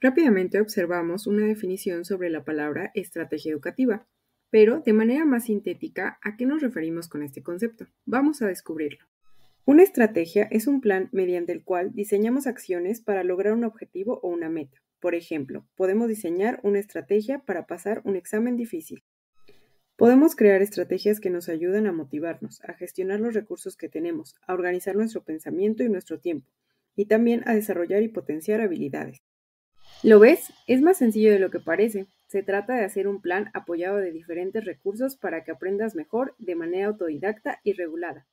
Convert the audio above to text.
Rápidamente observamos una definición sobre la palabra estrategia educativa, pero de manera más sintética, ¿a qué nos referimos con este concepto? Vamos a descubrirlo. Una estrategia es un plan mediante el cual diseñamos acciones para lograr un objetivo o una meta. Por ejemplo, podemos diseñar una estrategia para pasar un examen difícil. Podemos crear estrategias que nos ayudan a motivarnos, a gestionar los recursos que tenemos, a organizar nuestro pensamiento y nuestro tiempo, y también a desarrollar y potenciar habilidades. ¿Lo ves? Es más sencillo de lo que parece. Se trata de hacer un plan apoyado de diferentes recursos para que aprendas mejor de manera autodidacta y regulada.